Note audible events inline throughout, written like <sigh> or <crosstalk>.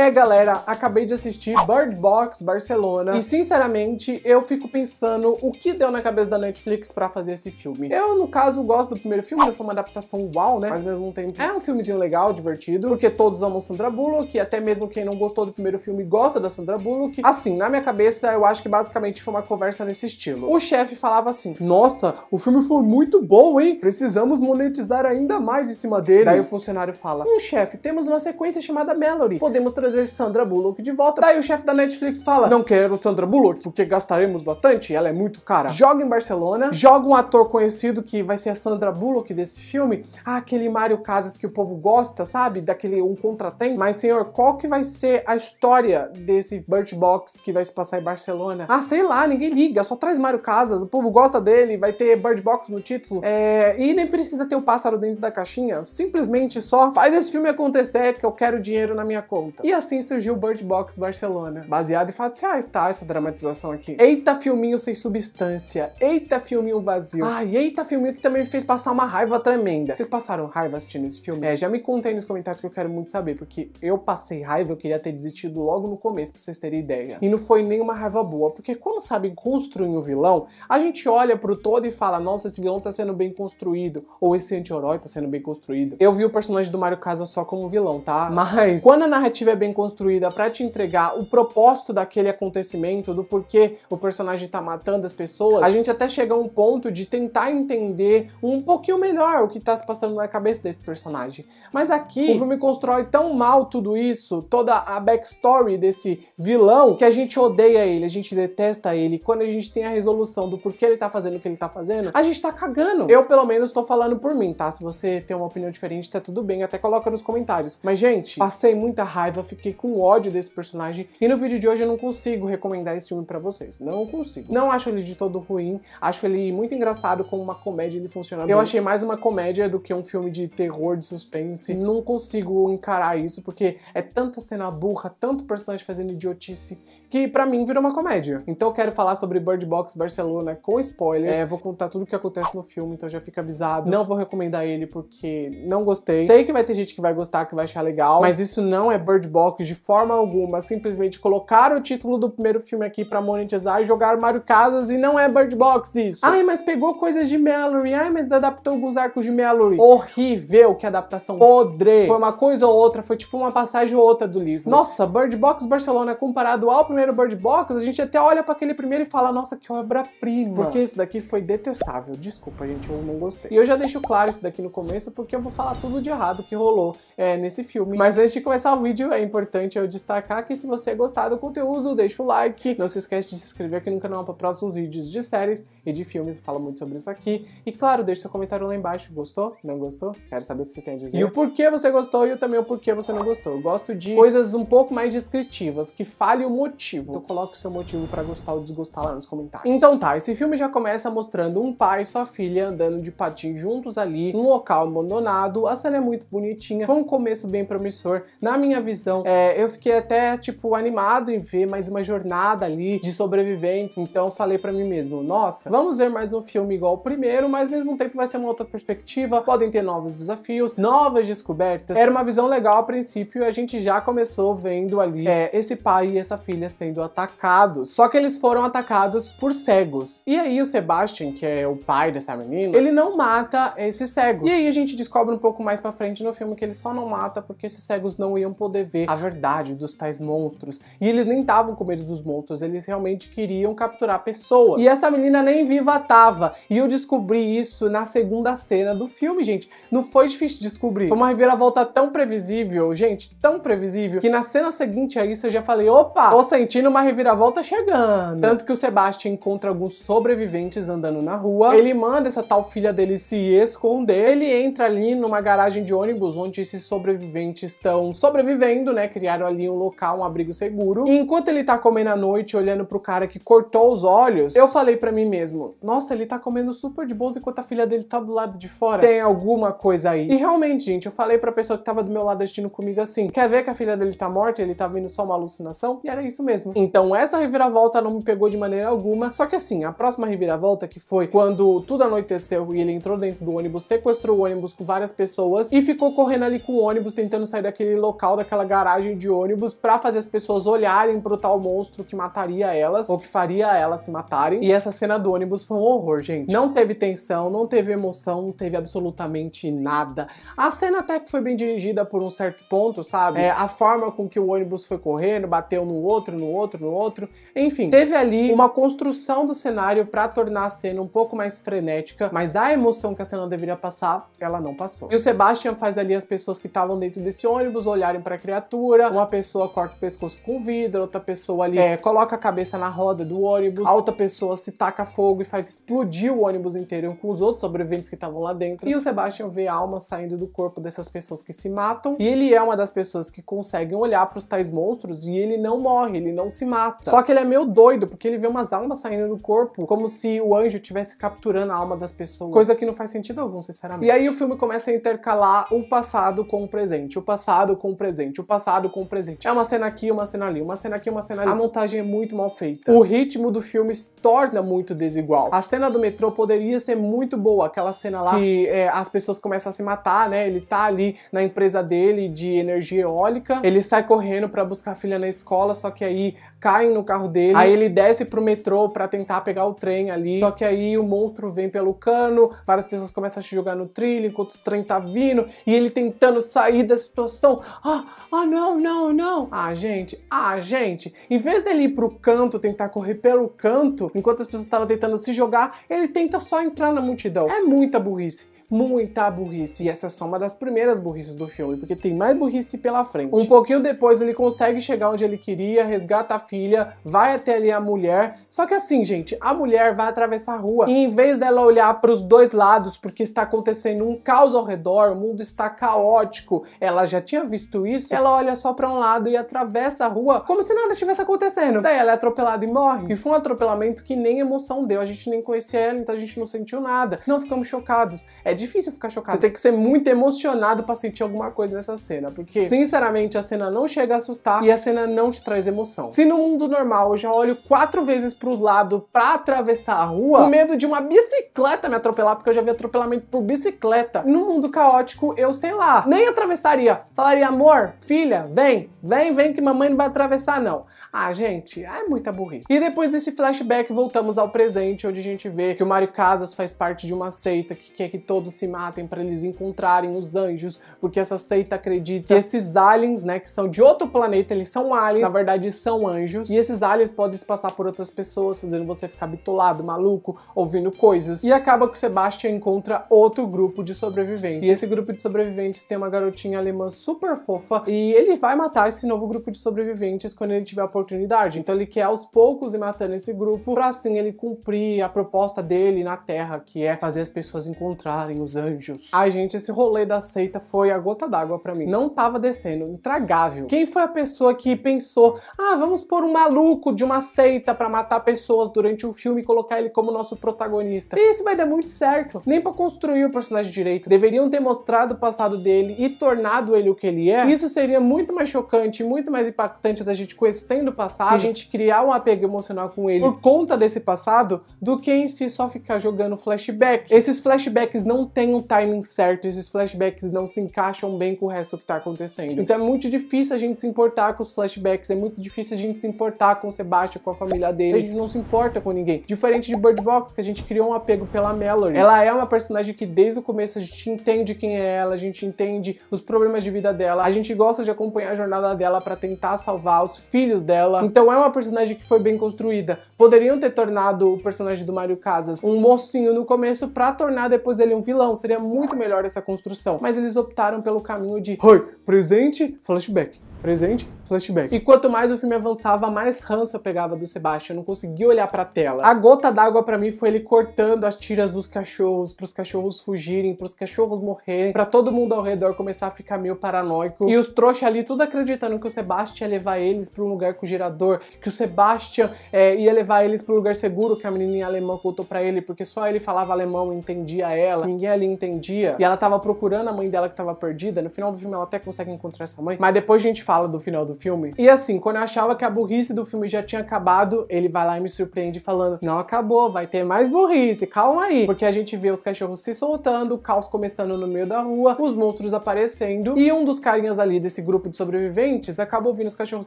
É, galera, acabei de assistir Bird Box Barcelona e, sinceramente, eu fico pensando o que deu na cabeça da Netflix pra fazer esse filme. Eu, no caso, gosto do primeiro filme, não foi uma adaptação uau, né? Mas, ao mesmo tempo, é um filmezinho legal, divertido, porque todos amam Sandra Bullock, e até mesmo quem não gostou do primeiro filme gosta da Sandra Bullock. Assim, na minha cabeça, eu acho que basicamente foi uma conversa nesse estilo. O chefe falava assim, nossa, o filme foi muito bom, hein? Precisamos monetizar ainda mais em cima dele. Daí o funcionário fala, um chefe, temos uma sequência chamada Mallory. Podemos trazer Sandra Bullock de volta. Daí o chefe da Netflix fala: Não quero Sandra Bullock, porque gastaremos bastante, ela é muito cara. Joga em Barcelona, joga um ator conhecido que vai ser a Sandra Bullock desse filme. Ah, aquele Mário Casas que o povo gosta, sabe? Daquele Um Contratempo. Mas, senhor, qual que vai ser a história desse Bird Box que vai se passar em Barcelona? Ah, sei lá, ninguém liga, só traz Mário Casas, o povo gosta dele, vai ter Bird Box no título. É... E nem precisa ter o pássaro dentro da caixinha, simplesmente só faz esse filme acontecer que eu quero dinheiro na minha conta. E assim surgiu Bird Box Barcelona, baseado em fatos reais, tá? Essa dramatização aqui. Eita filminho sem substância, eita filminho vazio. Ai, eita filminho que também me fez passar uma raiva tremenda. Vocês passaram raiva assistindo esse filme? É, já me contem nos comentários que eu quero muito saber, porque eu passei raiva, eu queria ter desistido logo no começo, pra vocês terem ideia. E não foi nenhuma raiva boa, porque quando sabem construir um vilão, a gente olha pro todo e fala, nossa, esse vilão tá sendo bem construído, ou esse anti-herói tá sendo bem construído. Eu vi o personagem do Mario Casa só como vilão, tá? Mas quando a narrativa é bem construída para te entregar o propósito daquele acontecimento, do porquê o personagem tá matando as pessoas, a gente até chega a um ponto de tentar entender um pouquinho melhor o que tá se passando na cabeça desse personagem. Mas aqui o filme constrói tão mal tudo isso, toda a backstory desse vilão, que a gente odeia ele, a gente detesta ele. Quando a gente tem a resolução do porquê ele tá fazendo o que ele tá fazendo, a gente tá cagando. Eu, pelo menos, tô falando por mim, tá? Se você tem uma opinião diferente, tá tudo bem, até coloca nos comentários. Mas, gente, passei muita raiva, fiquei com ódio desse personagem. E no vídeo de hoje eu não consigo recomendar esse filme para vocês. Não consigo. Não acho ele de todo ruim. Acho ele muito engraçado, como uma comédia ele funciona bem. Eu achei mais uma comédia do que um filme de terror, de suspense. Não consigo encarar isso, porque é tanta cena burra, tanto personagem fazendo idiotice, que para mim virou uma comédia. Então eu quero falar sobre Bird Box Barcelona com spoilers. É, vou contar tudo o que acontece no filme, então já fica avisado. Não vou recomendar ele porque não gostei. Sei que vai ter gente que vai gostar, que vai achar legal, mas isso não é Bird Box de forma alguma. Simplesmente colocar o título do primeiro filme aqui pra monetizar e jogar Mario Casas e não é Bird Box isso. Ai, mas pegou coisas de Mallory. Ai, mas adaptou alguns arcos de Mallory. Horrível, que adaptação podre. Foi uma coisa ou outra, foi tipo uma passagem ou outra do livro. Nossa, Bird Box Barcelona comparado ao primeiro Bird Box, a gente até olha para aquele primeiro e fala, nossa, que obra-prima. Porque esse daqui foi detestável. Desculpa, gente, eu não gostei. E eu já deixo claro isso daqui no começo, porque eu vou falar tudo de errado que rolou é, nesse filme. Mas antes de começar o vídeo, é importante eu destacar que se você gostar do conteúdo, deixa o like. Não se esquece de se inscrever aqui no canal para próximos vídeos de séries e de filmes. Eu falo muito sobre isso aqui. E claro, deixa seu comentário lá embaixo. Gostou? Não gostou? Quero saber o que você tem a dizer. E o porquê você gostou e também o porquê você não gostou. Eu gosto de coisas um pouco mais descritivas, que fale o motivo. Então coloque o seu motivo para gostar ou desgostar lá nos comentários. Então tá, esse filme já começa mostrando um pai e sua filha andando de patins juntos ali, num local abandonado. A cena é muito bonitinha. Foi um começo bem promissor. Na minha visão, é, eu fiquei até, tipo, animado em ver mais uma jornada ali de sobreviventes. Então falei para mim mesmo, nossa, vamos ver mais um filme igual o primeiro, mas ao mesmo tempo vai ser uma outra perspectiva. Podem ter novos desafios, novas descobertas. Era uma visão legal a princípio e a gente já começou vendo ali é, esse pai e essa filha sendo atacados. Só que eles foram atacados por cegos. E aí o Sebastian, que é o pai dessa menina, ele não mata esses cegos. E aí a gente descobre um pouco mais pra frente no filme que ele só não mata porque esses cegos não iam poder ver a verdade dos tais monstros. E eles nem estavam com medo dos monstros, eles realmente queriam capturar pessoas. E essa menina nem viva tava. E eu descobri isso na segunda cena do filme, gente. Não foi difícil de descobrir. Foi uma reviravolta tão previsível, gente, tão previsível, que na cena seguinte a isso eu já falei, opa, tô sentindo uma reviravolta chegando. Tanto que o Sebastian encontra alguns sobreviventes andando na rua. Ele manda essa tal filha dele se esconder. Ele entra ali numa garagem de ônibus onde esses sobreviventes estão sobrevivendo, né? Criaram ali um local, um abrigo seguro. E enquanto ele tá comendo à noite, olhando pro cara que cortou os olhos, eu falei para mim mesmo: Nossa, ele tá comendo super de boas enquanto a filha dele tá do lado de fora. Tem alguma coisa aí. E realmente, gente, eu falei pra pessoa que tava do meu lado assistindo comigo assim: Quer ver que a filha dele tá morta? Ele tá vendo só uma alucinação? E era isso mesmo. Então essa reviravolta não me pegou de maneira alguma. Só que assim, a próxima reviravolta que foi quando tudo anoiteceu e ele entrou dentro do ônibus, sequestrou o ônibus com várias pessoas e ficou correndo ali com o ônibus tentando sair daquele local, daquela garagem paragem de ônibus para fazer as pessoas olharem pro tal monstro que mataria elas, ou que faria elas se matarem. E essa cena do ônibus foi um horror, gente. Não teve tensão, não teve emoção, não teve absolutamente nada. A cena até que foi bem dirigida por um certo ponto, sabe? É, a forma com que o ônibus foi correndo, bateu no outro, no outro, no outro. Enfim, teve ali uma construção do cenário para tornar a cena um pouco mais frenética, mas a emoção que a cena deveria passar, ela não passou. E o Sebastian faz ali as pessoas que estavam dentro desse ônibus olharem para a criatura, uma pessoa corta o pescoço com vidro, outra pessoa ali é, coloca a cabeça na roda do ônibus, a outra pessoa se taca fogo e faz explodir o ônibus inteiro com os outros sobreviventes que estavam lá dentro. E o Sebastian vê a alma saindo do corpo dessas pessoas que se matam, e ele é uma das pessoas que conseguem olhar para os tais monstros e ele não morre, ele não se mata. Só que ele é meio doido, porque ele vê umas almas saindo do corpo, como se o anjo estivesse capturando a alma das pessoas. Coisa que não faz sentido algum, sinceramente. E aí o filme começa a intercalar o passado com o presente, o passado com o presente, o passado com o presente. É uma cena aqui, uma cena ali, uma cena aqui, uma cena ali. A montagem é muito mal feita. O ritmo do filme se torna muito desigual. A cena do metrô poderia ser muito boa, aquela cena lá que é, as pessoas começam a se matar, né? Ele tá ali na empresa dele de energia eólica, ele sai correndo para buscar a filha na escola, só que aí caem no carro dele, aí ele desce pro metrô para tentar pegar o trem ali, só que aí o monstro vem pelo cano, várias pessoas começam a se jogar no trilho enquanto o trem tá vindo, e ele tentando sair da situação. Ah, ah, não, não, não. Ah, gente, ah, gente, em vez dele ir pro canto, tentar correr pelo canto, enquanto as pessoas estavam tentando se jogar, ele tenta só entrar na multidão. É muita burrice muita burrice. E essa é só uma das primeiras burrices do filme, porque tem mais burrice pela frente. Um pouquinho depois ele consegue chegar onde ele queria, resgata a filha, vai até ali a mulher. Só que assim, gente, a mulher vai atravessar a rua e em vez dela olhar para os dois lados, porque está acontecendo um caos ao redor, o mundo está caótico, ela já tinha visto isso, ela olha só para um lado e atravessa a rua como se nada estivesse acontecendo. Daí ela é atropelada e morre. E foi um atropelamento que nem emoção deu, a gente nem conhecia ela, então a gente não sentiu nada. Não ficamos chocados. É difícil ficar chocado. Você tem que ser muito emocionado para sentir alguma coisa nessa cena, porque sinceramente a cena não chega a assustar e a cena não te traz emoção. Se no mundo normal eu já olho quatro vezes pros lados para atravessar a rua, com medo de uma bicicleta me atropelar, porque eu já vi atropelamento por bicicleta. No mundo caótico, eu sei lá, nem atravessaria. Falaria, amor, filha, vem, vem, vem que mamãe não vai atravessar não. Ah, gente, é muita burrice. E depois desse flashback, voltamos ao presente, onde a gente vê que o Mario Casas faz parte de uma seita que quer que todos se matem para eles encontrarem os anjos, porque essa seita acredita que esses aliens, né, que são de outro planeta, eles são aliens, na verdade são anjos, e esses aliens podem se passar por outras pessoas, fazendo você ficar bitolado, maluco, ouvindo coisas. E acaba que o Sebastian encontra outro grupo de sobreviventes. E esse grupo de sobreviventes tem uma garotinha alemã super fofa, e ele vai matar esse novo grupo de sobreviventes quando ele tiver a oportunidade. Então ele quer aos poucos ir matando esse grupo para assim ele cumprir a proposta dele na Terra, que é fazer as pessoas encontrarem os anjos. Ai, gente, esse rolê da seita foi a gota d'água para mim. Não tava descendo, intragável. Quem foi a pessoa que pensou: "Ah, vamos pôr um maluco de uma seita para matar pessoas durante o filme e colocar ele como nosso protagonista?" E isso vai dar muito certo. Nem para construir o personagem direito. Deveriam ter mostrado o passado dele e tornado ele o que ele é. Isso seria muito mais chocante, muito mais impactante da gente conhecendo do passado, a gente criar um apego emocional com ele por conta desse passado, do que em si só ficar jogando flashback. Esses flashbacks não têm um timing certo, esses flashbacks não se encaixam bem com o resto que tá acontecendo. Então é muito difícil a gente se importar com os flashbacks, é muito difícil a gente se importar com o Sebastian, com a família dele. A gente não se importa com ninguém. Diferente de Bird Box, que a gente criou um apego pela Mallory. Ela é uma personagem que desde o começo a gente entende quem é ela, a gente entende os problemas de vida dela, a gente gosta de acompanhar a jornada dela para tentar salvar os filhos dela. Então é uma personagem que foi bem construída. Poderiam ter tornado o personagem do Mario Casas um mocinho no começo para tornar depois ele um vilão. Seria muito melhor essa construção. Mas eles optaram pelo caminho de Oi, presente, flashback. Presente, flashback. E quanto mais o filme avançava, mais ranço eu pegava do Sebastian. Não conseguia olhar pra tela. A gota d'água para mim foi ele cortando as tiras dos cachorros, pros cachorros fugirem, pros cachorros morrerem, para todo mundo ao redor começar a ficar meio paranoico. E os trouxas ali tudo acreditando que o Sebastian ia levar eles pra um lugar com girador, que o Sebastian é, ia levar eles pro lugar seguro que a menininha alemã contou para ele, porque só ele falava alemão e entendia ela, ninguém ali entendia. E ela tava procurando a mãe dela que tava perdida. No final do filme ela até consegue encontrar essa mãe, mas depois a gente fala do final do filme. E assim, quando eu achava que a burrice do filme já tinha acabado, ele vai lá e me surpreende falando: Não acabou, vai ter mais burrice, calma aí. Porque a gente vê os cachorros se soltando, o caos começando no meio da rua, os monstros aparecendo, e um dos carinhas ali desse grupo de sobreviventes acaba ouvindo os cachorros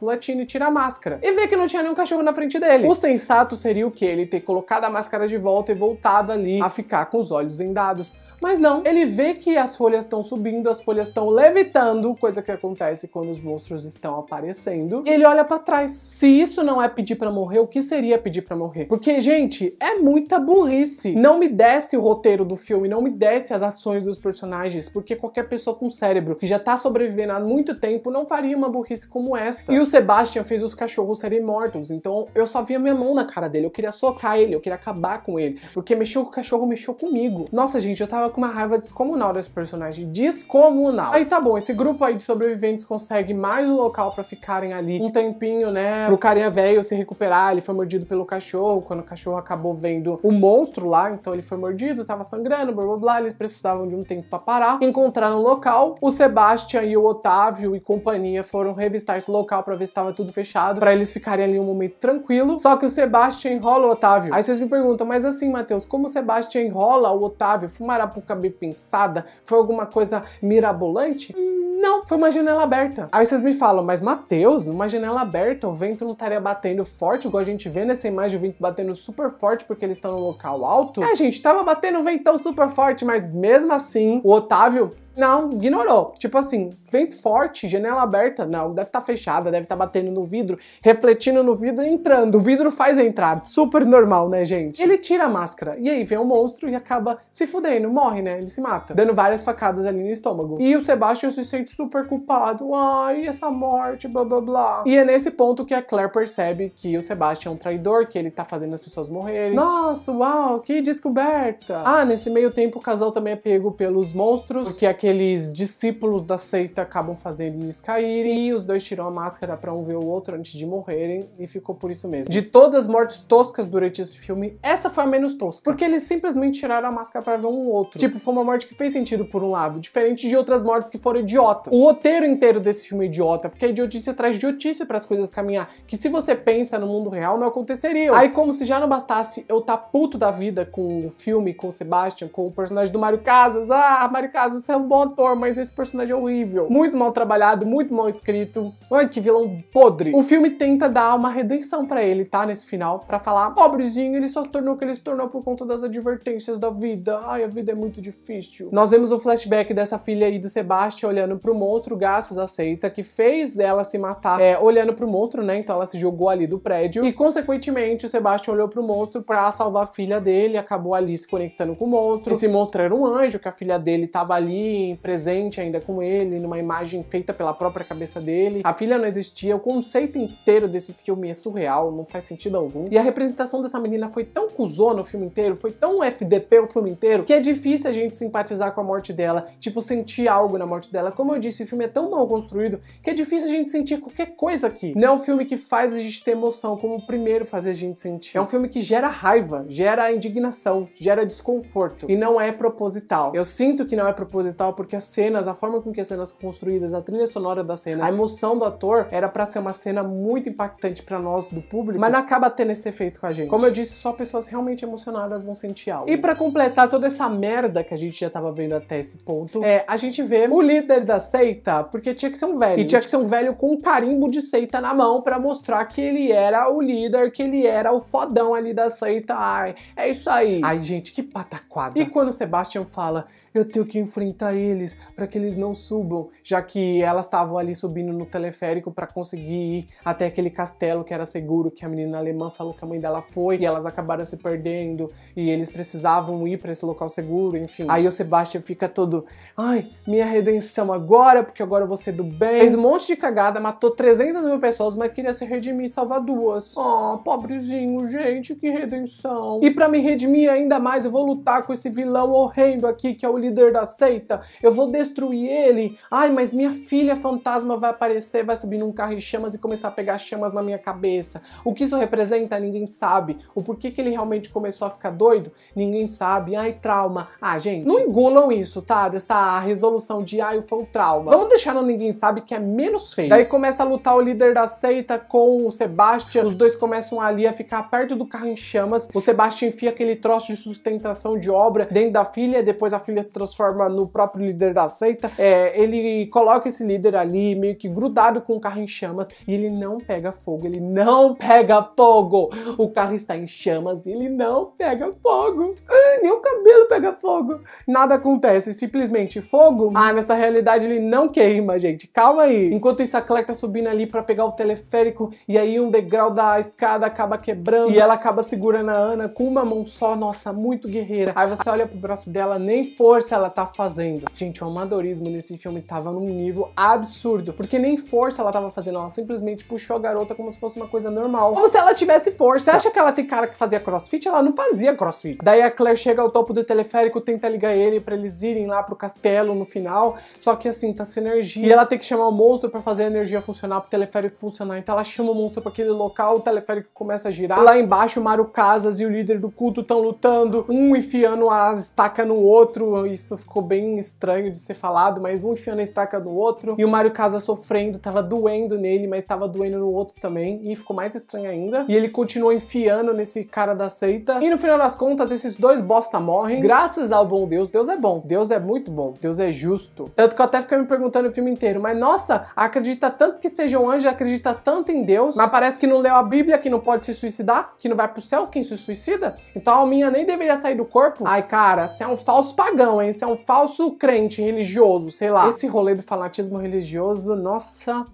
latindo e tira a máscara. E vê que não tinha nenhum cachorro na frente dele. O sensato seria o que? Ele ter colocado a máscara de volta e voltado ali a ficar com os olhos vendados. Mas não, ele vê que as folhas estão subindo, as folhas estão levitando, coisa que acontece quando os monstros estão aparecendo. E ele olha para trás. Se isso não é pedir para morrer, o que seria pedir para morrer? Porque, gente, é muita burrice. Não me desce o roteiro do filme, não me desce as ações dos personagens, porque qualquer pessoa com cérebro que já tá sobrevivendo há muito tempo não faria uma burrice como essa. E o Sebastian fez os cachorros serem mortos, então eu só via minha mão na cara dele, eu queria socar ele, eu queria acabar com ele, porque mexeu com o cachorro, mexeu comigo. Nossa, gente, eu tava com uma raiva descomunal desse personagem. Descomunal. Aí tá bom, esse grupo aí de sobreviventes consegue mais um local para ficarem ali um tempinho, né? Pro carinha velho se recuperar. Ele foi mordido pelo cachorro. Quando o cachorro acabou vendo o monstro lá, então ele foi mordido, tava sangrando, blá blá blá. Eles precisavam de um tempo para parar. Encontraram o local. O Sebastian e o Otávio e companhia foram revistar esse local para ver se estava tudo fechado, para eles ficarem ali um momento tranquilo. Só que o Sebastian enrola o Otávio. Aí vocês me perguntam, mas assim, Matheus, como o Sebastian enrola o Otávio? Fumará pro bem pensada? Foi alguma coisa mirabolante? Não, foi uma janela aberta. Aí vocês me falam, mas Mateus, uma janela aberta, o vento não estaria batendo forte, igual a gente vê nessa imagem, o vento batendo super forte porque eles estão no local alto? É, gente, tava batendo ventão super forte, mas mesmo assim, o Otávio não, ignorou. Tipo assim, vento forte, janela aberta. Não, deve estar tá fechada, deve estar tá batendo no vidro, refletindo no vidro e entrando. O vidro faz entrar. Super normal, né, gente? Ele tira a máscara. E aí vem o monstro e acaba se fudendo. Morre, né? Ele se mata. Dando várias facadas ali no estômago. E o Sebastian se sente super culpado. Ai, essa morte, blá blá blá. E é nesse ponto que a Claire percebe que o Sebastian é um traidor, que ele tá fazendo as pessoas morrerem. Nossa, uau, que descoberta! Ah, nesse meio tempo o casal também é pego pelos monstros, porque aqui aqueles discípulos da seita acabam fazendo eles caírem e os dois tiram a máscara para um ver o outro antes de morrerem e ficou por isso mesmo. De todas as mortes toscas durante esse filme, essa foi a menos tosca, porque eles simplesmente tiraram a máscara para ver um outro. Tipo, foi uma morte que fez sentido por um lado, diferente de outras mortes que foram idiotas. O roteiro inteiro desse filme é idiota, porque a idiotice traz idiotice para as coisas caminhar, que se você pensa no mundo real não aconteceria. Aí como se já não bastasse eu tá puto da vida com o filme, com o Sebastian, com o personagem do Mário Casas. Ah, Mário Casas, você é um bom ator, mas esse personagem é horrível. Muito mal trabalhado, muito mal escrito. Ai, que vilão podre. O filme tenta dar uma redenção para ele, tá? Nesse final, para falar, pobrezinho, ele só se tornou o que ele se tornou por conta das advertências da vida. Ai, a vida é muito difícil. Nós vemos o flashback dessa filha aí do Sebastian olhando pro monstro, graças a Seita, que fez ela se matar, é, olhando pro monstro, né? Então ela se jogou ali do prédio. E, consequentemente, o Sebastian olhou pro monstro para salvar a filha dele, acabou ali se conectando com o monstro. Esse monstro era um anjo, que a filha dele tava ali presente ainda com ele, numa imagem feita pela própria cabeça dele. A filha não existia, o conceito inteiro desse filme é surreal, não faz sentido algum. E a representação dessa menina foi tão cuzona o filme inteiro, foi tão FDP o filme inteiro, que é difícil a gente simpatizar com a morte dela, tipo, sentir algo na morte dela. Como eu disse, o filme é tão mal construído que é difícil a gente sentir qualquer coisa aqui. Não é um filme que faz a gente ter emoção, como o primeiro faz a gente sentir. É um filme que gera raiva, gera indignação, gera desconforto. E não é proposital. Eu sinto que não é proposital porque as cenas, a forma com que as cenas são construídas, a trilha sonora da cena, a emoção do ator era para ser uma cena muito impactante para nós do público, mas não acaba tendo esse efeito com a gente. Como eu disse, só pessoas realmente emocionadas vão sentir algo. E para completar toda essa merda que a gente já tava vendo até esse ponto, é, a gente vê o líder da seita, porque tinha que ser um velho. E tinha que ser um velho com um carimbo de seita na mão para mostrar que ele era o líder, que ele era o fodão ali da seita. Ai, é isso aí. Ai, gente, que pataquada. E quando o Sebastian fala, eu tenho que enfrentar eles para que eles não subam, já que elas estavam ali subindo no teleférico para conseguir ir até aquele castelo que era seguro, que a menina alemã falou que a mãe dela foi, e elas acabaram se perdendo, e eles precisavam ir para esse local seguro, enfim. Aí o Sebastian fica todo, ai, minha redenção agora, porque agora eu vou ser do bem. Fez um monte de cagada, matou 300 mil pessoas, mas queria se redimir e salvar duas. Oh, pobrezinho, gente, que redenção. E para me redimir ainda mais, eu vou lutar com esse vilão horrendo aqui, que é o líder da seita, eu vou destruir ele. Ai, mas minha filha fantasma vai aparecer, vai subir num carro em chamas e começar a pegar chamas na minha cabeça. O que isso representa, ninguém sabe. O porquê que ele realmente começou a ficar doido, ninguém sabe. Ai, trauma. Ah, gente, não engulam isso, tá? Dessa resolução de ai, foi um trauma. Vamos deixar no ninguém sabe que é menos feio. Daí começa a lutar o líder da seita com o Sebastian. Os dois começam ali a ficar perto do carro em chamas. O Sebastian enfia aquele troço de sustentação de obra dentro da filha, depois a filha se transforma no próprio líder da seita. É, ele coloca esse líder ali meio que grudado com o carro em chamas e ele não pega fogo, ele não pega fogo. O carro está em chamas e ele não pega fogo. Ah, nem o cabelo pega fogo. Nada acontece, simplesmente fogo. Ah, nessa realidade ele não queima, gente. Calma aí. Enquanto isso, a Claire tá subindo ali para pegar o teleférico e aí um degrau da escada acaba quebrando e ela acaba segurando a Ana com uma mão só. Nossa, muito guerreira. Aí você olha pro braço dela, nem força ela tá fazendo. Gente, o amadorismo nesse filme tava num nível absurdo, porque nem força ela tava fazendo, ela simplesmente puxou a garota como se fosse uma coisa normal. Como se ela tivesse força. Você acha que ela tem cara que fazia crossfit? Ela não fazia crossfit. Daí a Claire chega ao topo do teleférico, tenta ligar ele para eles irem lá pro castelo no final, só que assim, tá sem energia. E ela tem que chamar o monstro para fazer a energia funcionar, pro teleférico funcionar. Então ela chama o monstro para aquele local, o teleférico começa a girar. Lá embaixo, o Mario Casas e o líder do culto estão lutando, um enfiando a estaca no outro. Isso ficou bem estranho de ser falado, mas um enfiando a estaca no outro. E o Mario Casas sofrendo, tava doendo nele, mas tava doendo no outro também. E ficou mais estranho ainda. E ele continuou enfiando nesse cara da seita. E no final das contas, esses dois bosta morrem. Graças ao bom Deus, Deus é bom. Deus é muito bom. Deus é justo. Tanto que eu até fiquei me perguntando o filme inteiro, mas nossa, acredita tanto que seja um anjo, acredita tanto em Deus, mas parece que não leu a Bíblia, que não pode se suicidar, que não vai pro céu quem se suicida. Então a alminha nem deveria sair do corpo. Ai, cara, você é um falso pagão, hein? Você é um falso crente religioso, sei lá. Esse rolê do fanatismo religioso, nossa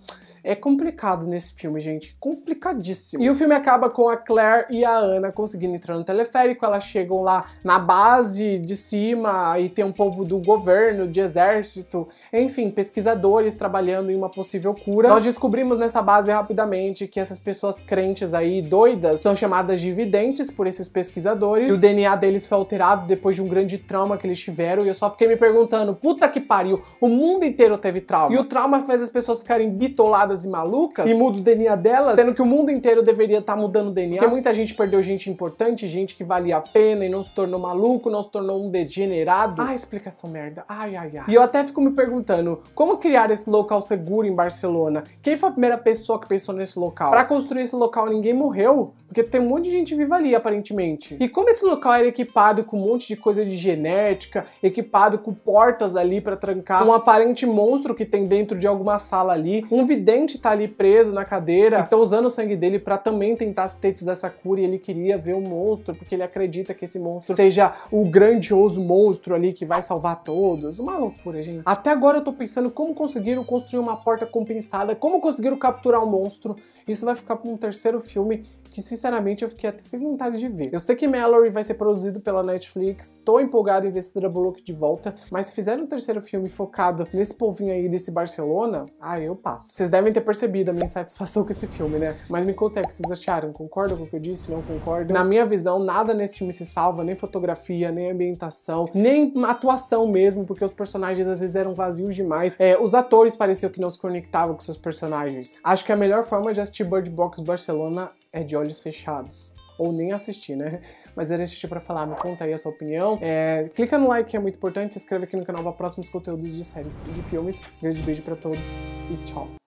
é complicado nesse filme, gente. Complicadíssimo. E o filme acaba com a Claire e a Ana conseguindo entrar no teleférico. Elas chegam lá na base de cima e tem um povo do governo, de exército, enfim, pesquisadores trabalhando em uma possível cura. Nós descobrimos nessa base rapidamente que essas pessoas crentes aí, doidas, são chamadas de videntes por esses pesquisadores. E o DNA deles foi alterado depois de um grande trauma que eles tiveram. E eu só fiquei me perguntando, puta que pariu, o mundo inteiro teve trauma. E o trauma fez as pessoas ficarem bitoladas e malucas e muda o DNA delas, sendo que o mundo inteiro deveria estar tá mudando o DNA. Porque muita gente perdeu gente importante, gente que valia a pena e não se tornou maluco, não se tornou um degenerado. Ah, explicação merda. Ai, ai, ai. E eu até fico me perguntando, como criar esse local seguro em Barcelona? Quem foi a primeira pessoa que pensou nesse local? Para construir esse local, ninguém morreu? Porque tem um monte de gente viva ali, aparentemente. E como esse local era equipado com um monte de coisa de genética, equipado com portas ali para trancar, um aparente monstro que tem dentro de alguma sala ali, um vidente paciente tá ali preso na cadeira e tá usando o sangue dele para também tentar as tetes dessa cura e ele queria ver o monstro porque ele acredita que esse monstro seja o grandioso monstro ali que vai salvar todos. Uma loucura, gente. Até agora eu tô pensando como conseguiram construir uma porta compensada, como conseguiram capturar o um monstro. Isso vai ficar para um terceiro filme que sinceramente eu fiquei até sem vontade de ver. Eu sei que Mallory vai ser produzido pela Netflix, tô empolgado em ver Sandra Bullock de volta, mas se fizerem um terceiro filme focado nesse povinho aí desse Barcelona, ah, eu passo. Vocês devem ter percebido a minha insatisfação <laughs> com esse filme, né? Mas me contem o que vocês acharam. Concordam com o que eu disse? Não concordam? Na minha visão, nada nesse filme se salva, nem fotografia, nem ambientação, nem atuação mesmo, porque os personagens às vezes eram vazios demais. É, os atores pareciam que não se conectavam com seus personagens. Acho que a melhor forma de assistir Bird Box Barcelona é de olhos fechados. Ou nem assistir, né? Mas era assistir para falar, me conta aí a sua opinião. É, clica no like que é muito importante, se inscreve aqui no canal para próximos conteúdos de séries e de filmes. grande beijo para todos e tchau.